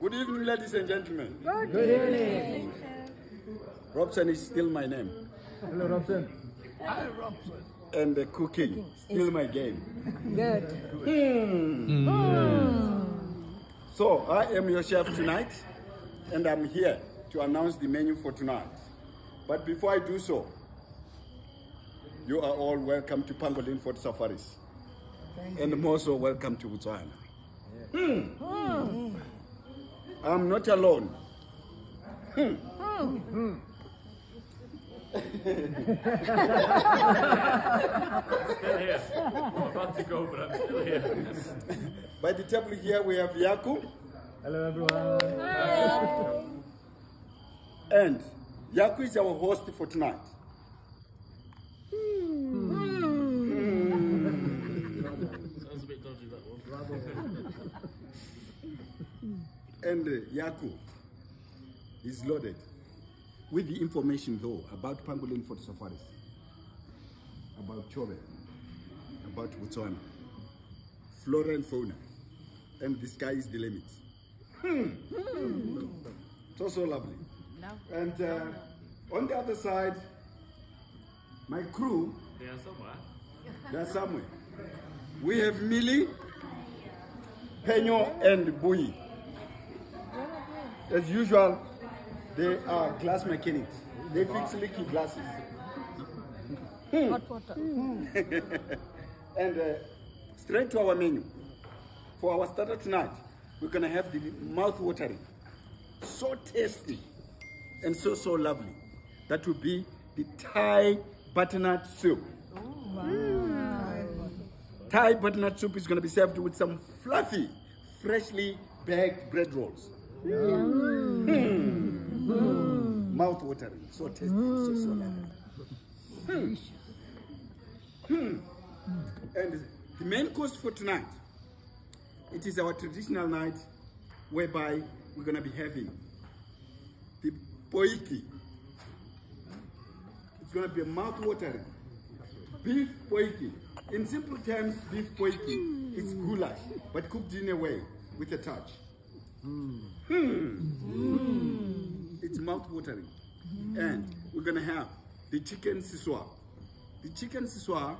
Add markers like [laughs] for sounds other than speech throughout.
ladies and gentlemen. Good evening. Robson is still my name. Hello, Robson. Hi, Robson. And the cooking, still my game. Good. Hmm. Hmm. So, I am your chef tonight, and I'm here to announce the menu for tonight. But before I do so, you are all welcome to Pangolin Photo Safaris. and more so, welcome to Botswana. Hmm. hmm. I'm not alone. Still here. I'm about to go, but I'm still here. By the table here, we have Yaku, Hello, everyone. and Yaku is our host for tonight. And Yaku is loaded with the information though about pangolin photo safaris, about Chobe, about Botswana, flora and fauna, and the sky is the limit. Hmm. So, so lovely. And uh, on the other side, my crew, Yeah, somewhere. they're somewhere. We have Millie, Penyo, and Bui. As usual, they are glass mechanics. They fix leaky glasses. Hot water. [laughs] And uh, straight to our menu. For our starter tonight, we're gonna have the mouth-watering, so tasty, and so, so lovely. That will be the Thai butternut soup. Thai butternut soup is gonna be served with some fluffy, freshly baked bread rolls. Mm. Hmm. Mouth-watering, so tasty, so, so mm. lovely. Hmm. Hmm. And the main course for tonight, it is our traditional night whereby we're going to be having the potjie. It's going to be a mouth-watering beef potjie. In simple terms, beef potjie is goulash, but cooked in a way with a touch. Hmm. It's mouth-watering. And we're going to have the chicken seswaa. The chicken seswaa,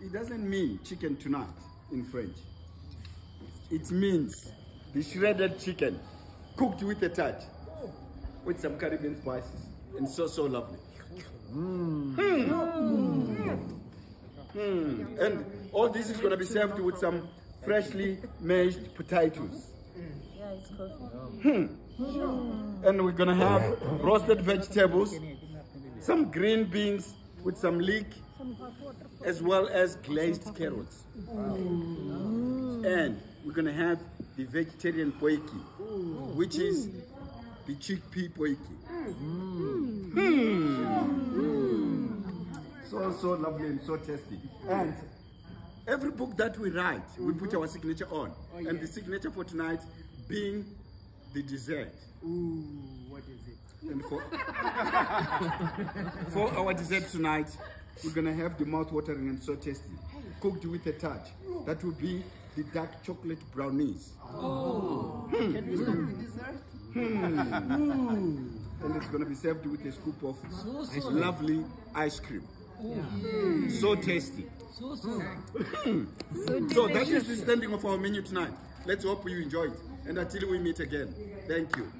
it doesn't mean chicken tonight in French. It means the shredded chicken cooked with a touch with some Caribbean spices and so, so lovely. Hmm. And all this is going to be served with some freshly mashed potatoes. Yeah. And we're going to have roasted vegetables, some green beans with some leek, as well as glazed carrots. And we're gonna have the vegetarian potjie, which is the chickpea potjie. Hmm. So, so lovely and so tasty. And every book that we write, we put our signature on. And the signature for tonight being the dessert. Ooh, what is it? And for, [laughs] for our dessert tonight, we're gonna have the mouth-watering and so tasty, cooked with a touch. That will be the dark chocolate brownies. Oh hmm. can we start with dessert? Hmm. And it's gonna be served with a scoop of lovely ice cream. Oh, so tasty. Hmm. So So that is the standing of our menu tonight. Let's hope you enjoy it. And until we meet again, thank you.